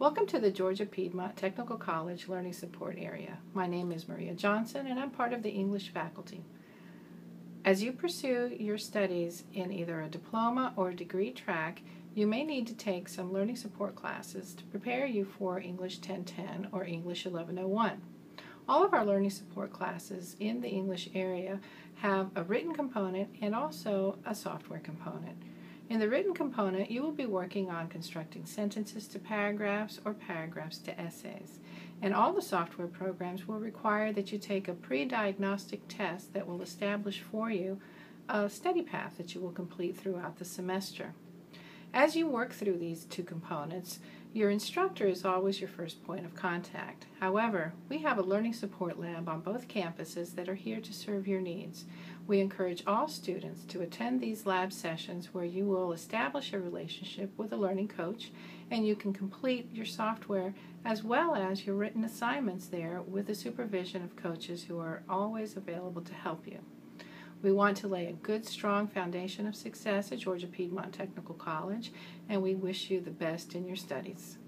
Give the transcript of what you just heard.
Welcome to the Georgia Piedmont Technical College Learning Support Area. My name is Maria Johnson and I'm part of the English faculty. As you pursue your studies in either a diploma or degree track, you may need to take some learning support classes to prepare you for English 1010 or English 1101. All of our learning support classes in the English area have a written component and also a software component. In the written component, you will be working on constructing sentences to paragraphs or paragraphs to essays. And all the software programs will require that you take a pre-diagnostic test that will establish for you a study path that you will complete throughout the semester. As you work through these two components, your instructor is always your first point of contact. However, we have a learning support lab on both campuses that are here to serve your needs. We encourage all students to attend these lab sessions where you will establish a relationship with a learning coach and you can complete your software as well as your written assignments there with the supervision of coaches who are always available to help you. We want to lay a good, strong foundation of success at Georgia Piedmont Technical College, and we wish you the best in your studies.